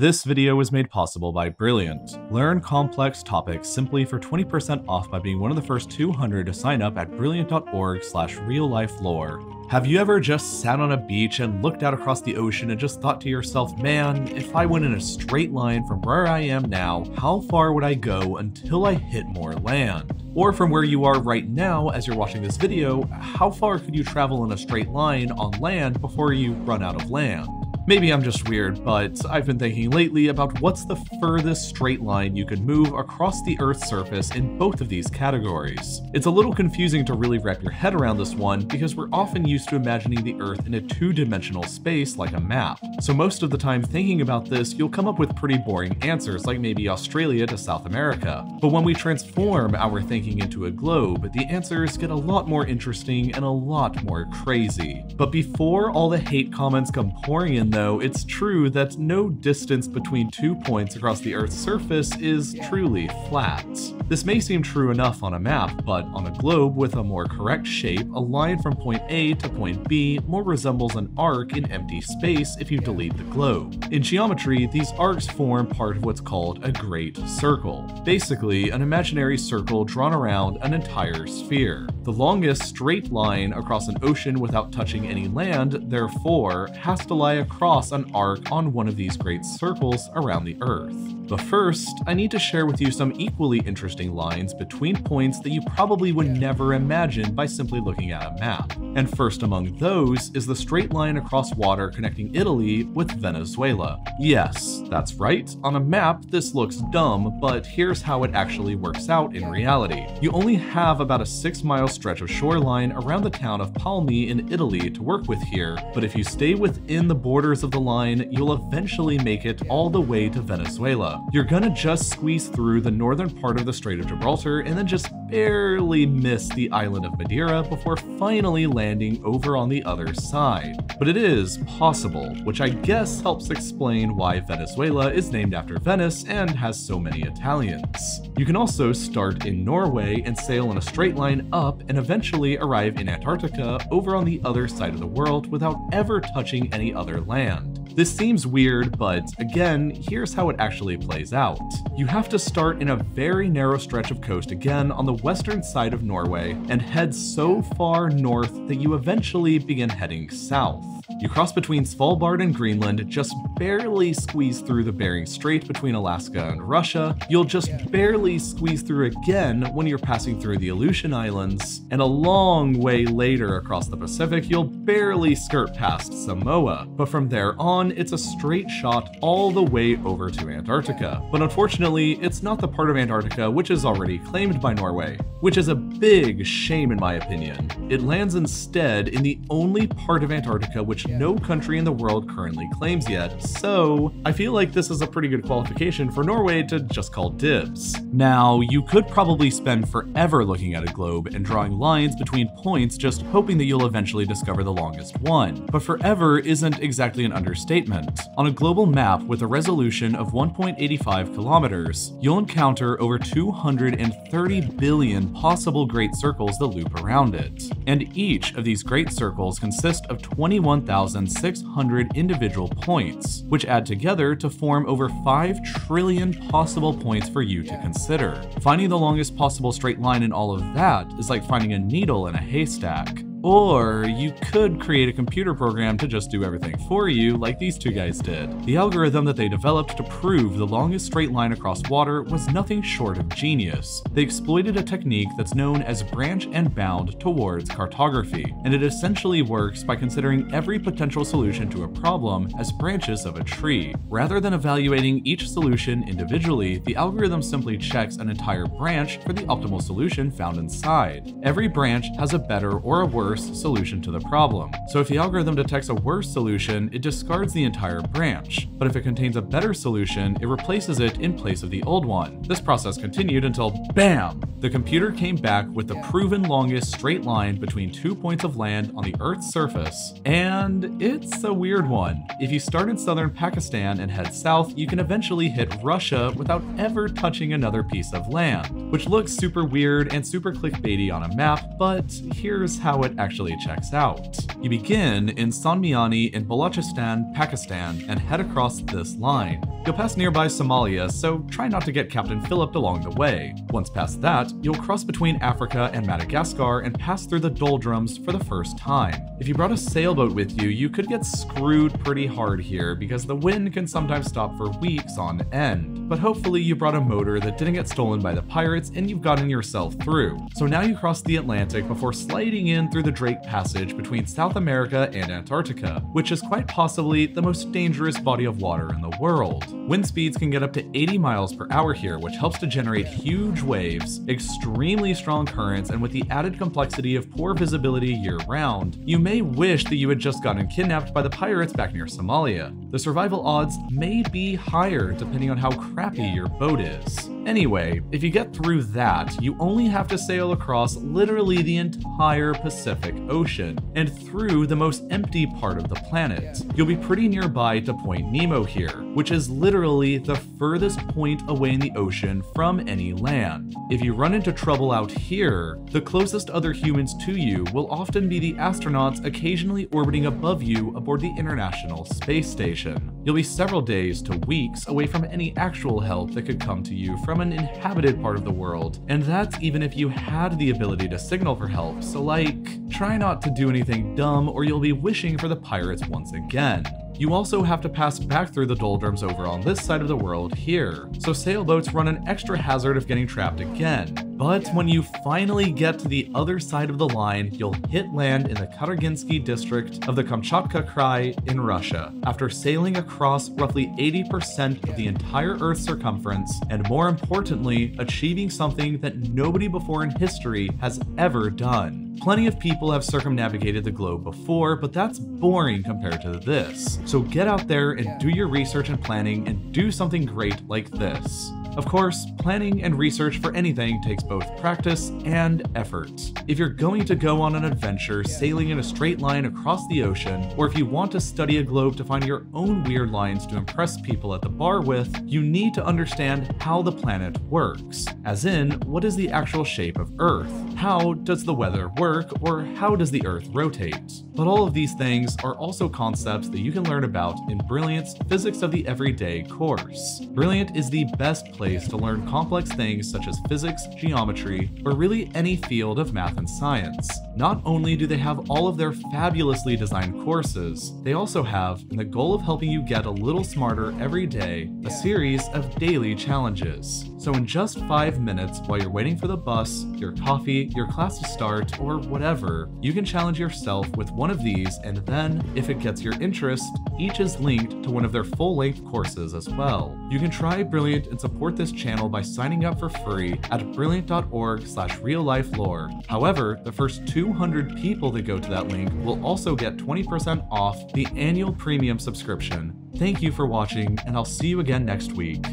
This video was made possible by Brilliant. Learn complex topics simply for 20% off by being one of the first 200 to sign up at brilliant.org slash real-life-lore. Have you ever just sat on a beach and looked out across the ocean and just thought to yourself, man, if I went in a straight line from where I am now, how far would I go until I hit more land? Or from where you are right now as you're watching this video, how far could you travel in a straight line on land before you run out of land? Maybe I'm just weird, but I've been thinking lately about what's the furthest straight line you could move across the Earth's surface in both of these categories. It's a little confusing to really wrap your head around this one because we're often used to imagining the Earth in a two-dimensional space like a map. So most of the time thinking about this, you'll come up with pretty boring answers like maybe Australia to South America. But when we transform our thinking into a globe, the answers get a lot more interesting and a lot more crazy. But before all the hate comments come pouring in though, it's true that no distance between two points across the Earth's surface is truly flat. This may seem true enough on a map, but on a globe with a more correct shape, a line from point A to point B more resembles an arc in empty space if you delete the globe. In geometry, these arcs form part of what's called a great circle. Basically, an imaginary circle drawn around an entire sphere. The longest straight line across an ocean without touching any land, therefore, has to lie across an arc on one of these great circles around the Earth. But first, I need to share with you some equally interesting lines between points that you probably would never imagine by simply looking at a map. And first among those is the straight line across water connecting Italy with Venezuela. Yes, that's right, on a map this looks dumb, but here's how it actually works out in reality. You only have about a 6 mile stretch of shoreline around the town of Palmi in Italy to work with here, but if you stay within the borders of the line, you'll eventually make it all the way to Venezuela. You're gonna just squeeze through the northern part of the Strait of Gibraltar and then just barely miss the island of Madeira before finally landing over on the other side. But it is possible, which I guess helps explain why Venezuela is named after Venice and has so many Italians. You can also start in Norway and sail in a straight line up and eventually arrive in Antarctica over on the other side of the world without ever touching any other land. This seems weird, but again, here's how it actually plays out. You have to start in a very narrow stretch of coast again on the western side of Norway and head so far north that you eventually begin heading south. You cross between Svalbard and Greenland, just barely squeeze through the Bering Strait between Alaska and Russia. You'll just barely squeeze through again when you're passing through the Aleutian Islands, and a long way later across the Pacific, you'll barely skirt past Samoa. But from there on, it's a straight shot all the way over to Antarctica. But unfortunately, it's not the part of Antarctica which is already claimed by Norway, which is a big shame in my opinion. It lands instead in the only part of Antarctica which no country in the world currently claims yet, so I feel like this is a pretty good qualification for Norway to just call dibs. Now, you could probably spend forever looking at a globe and drawing lines between points just hoping that you'll eventually discover the longest one, but forever isn't exactly an understatement. On a global map with a resolution of 1.85 kilometers, you'll encounter over 230 billion possible great circles that loop around it, and each of these great circles consist of 21,600 individual points, which add together to form over 5 trillion possible points for you to consider. Finding the longest possible straight line in all of that is like finding a needle in a haystack. Or you could create a computer program to just do everything for you, like these two guys did. The algorithm that they developed to prove the longest straight line across water was nothing short of genius. They exploited a technique that's known as branch and bound towards cartography, and it essentially works by considering every potential solution to a problem as branches of a tree. Rather than evaluating each solution individually, the algorithm simply checks an entire branch for the optimal solution found inside. Every branch has a better or a worse worse solution to the problem. So if the algorithm detects a worse solution, it discards the entire branch. But if it contains a better solution, it replaces it in place of the old one. This process continued until BAM! The computer came back with the proven longest straight line between two points of land on the Earth's surface. And it's a weird one. If you start in southern Pakistan and head south, you can eventually hit Russia without ever touching another piece of land, which looks super weird and super clickbaity on a map, but here's how it actually checks out. You begin in Sonmiani in Balochistan, Pakistan, and head across this line. You'll pass nearby Somalia, so try not to get Captain Philip along the way. Once past that, you'll cross between Africa and Madagascar and pass through the doldrums for the first time. If you brought a sailboat with you, you could get screwed pretty hard here because the wind can sometimes stop for weeks on end. But hopefully you brought a motor that didn't get stolen by the pirates and you've gotten yourself through. So now you cross the Atlantic before sliding in through the Drake Passage between South America and Antarctica, which is quite possibly the most dangerous body of water in the world. Wind speeds can get up to 80 miles per hour here, which helps to generate huge waves, extremely strong currents, and with the added complexity of poor visibility year round, you may wish that you had just gotten kidnapped by the pirates back near Somalia. The survival odds may be higher depending on how crappy your boat is. Anyway, if you get through that, you only have to sail across literally the entire Pacific Ocean and through the most empty part of the planet. You'll be pretty nearby to Point Nemo here, which is literally the furthest point away in the ocean from any land. If you run into trouble out here, the closest other humans to you will often be the astronauts occasionally orbiting above you aboard the International Space Station. You'll be several days to weeks away from any actual help that could come to you from an inhabited part of the world, and that's even if you had the ability to signal for help, so like, try not to do anything dumb or you'll be wishing for the pirates once again. You also have to pass back through the doldrums over on this side of the world here, so sailboats run an extra hazard of getting trapped again. But when you finally get to the other side of the line, you'll hit land in the Karaginsky district of the Kamchatka Krai in Russia, after sailing across roughly 80% of the entire Earth's circumference, and more importantly, achieving something that nobody before in history has ever done. Plenty of people have circumnavigated the globe before, but that's boring compared to this. So get out there and do your research and planning and do something great like this. Of course, planning and research for anything takes both practice and effort. If you're going to go on an adventure sailing in a straight line across the ocean, or if you want to study a globe to find your own weird lines to impress people at the bar with, you need to understand how the planet works. As in, what is the actual shape of Earth? How does the weather work, or how does the Earth rotate? But all of these things are also concepts that you can learn about in Brilliant's Physics of the Everyday course. Brilliant is the best place to learn complex things such as physics, geometry, or really any field of math and science. Not only do they have all of their fabulously designed courses, they also have, in the goal of helping you get a little smarter every day, a series of daily challenges. So in just five minutes while you're waiting for the bus, your coffee, your class to start, or whatever, you can challenge yourself with one of these and then, if it gets your interest, each is linked to one of their full-length courses as well. You can try Brilliant and support this channel by signing up for free at brilliant.org slash real-life-lore. However, the first 200 people that go to that link will also get 20% off the annual premium subscription. Thank you for watching, and I'll see you again next week.